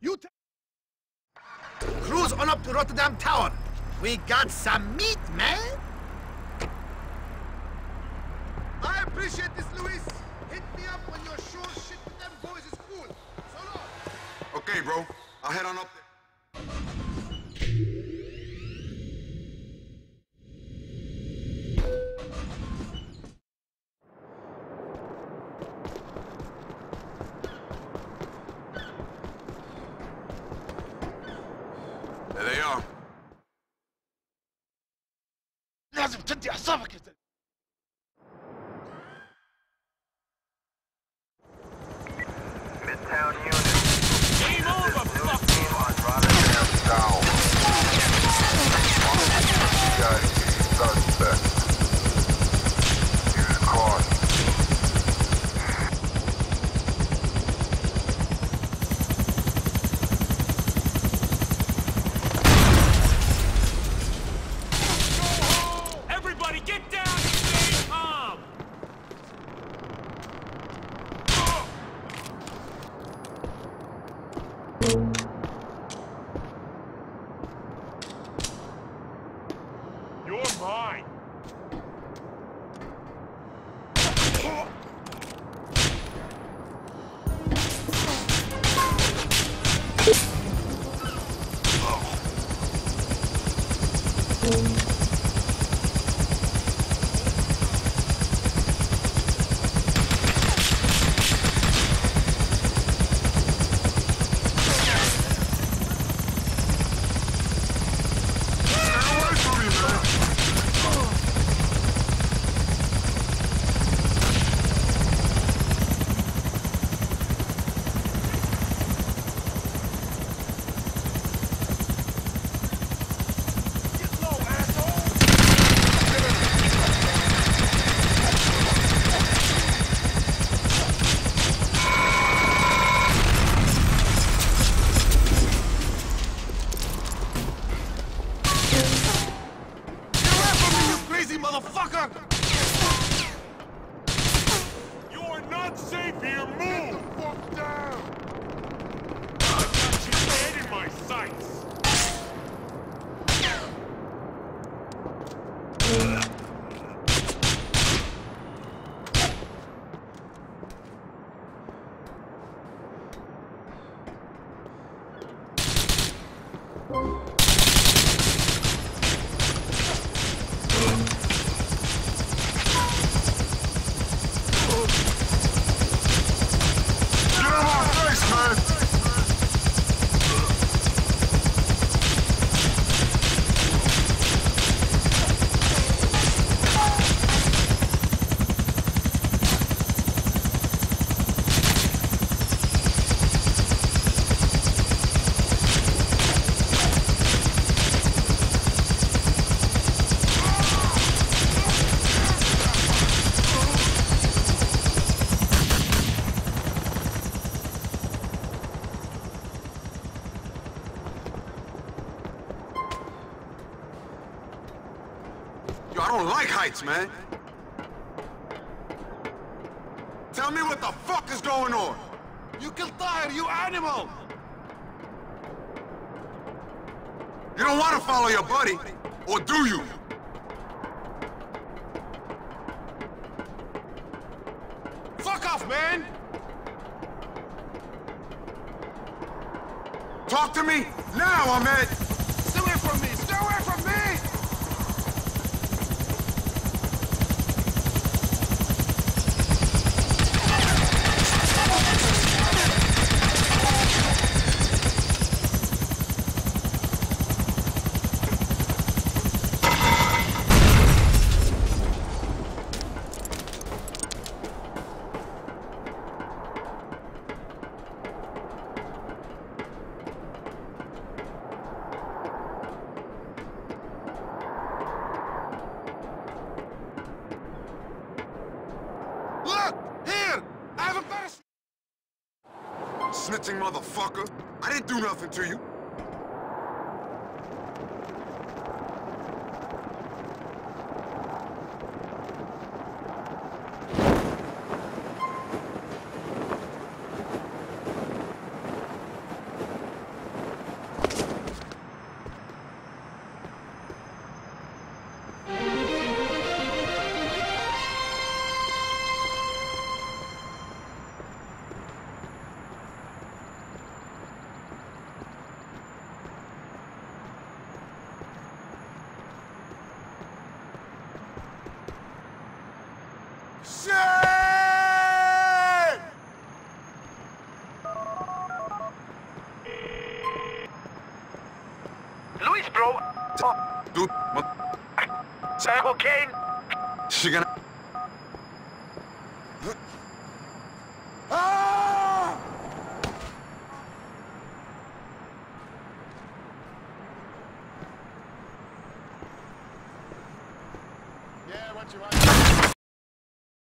You Cruise on up to Rotterdam Tower. We got some meat, man. I appreciate this, Luis. Hit me up when you're sure shit with them boys is cool. So long. Okay, bro. I'll head on up لازم تدي اعصابك يا زلمة. You're mine! Stay motherfucker! Yo, I don't like heights, man. Tell me what the fuck is going on. You killed Tahir, you animal! You don't want to follow your buddy, or do you? Fuck off, man! Talk to me now, Ahmed. Snitching motherfucker. I didn't do nothing to you. Shit! Luis, bro. Dude, what? Cyber Kane. She gonna. Ah! Yeah, what you want?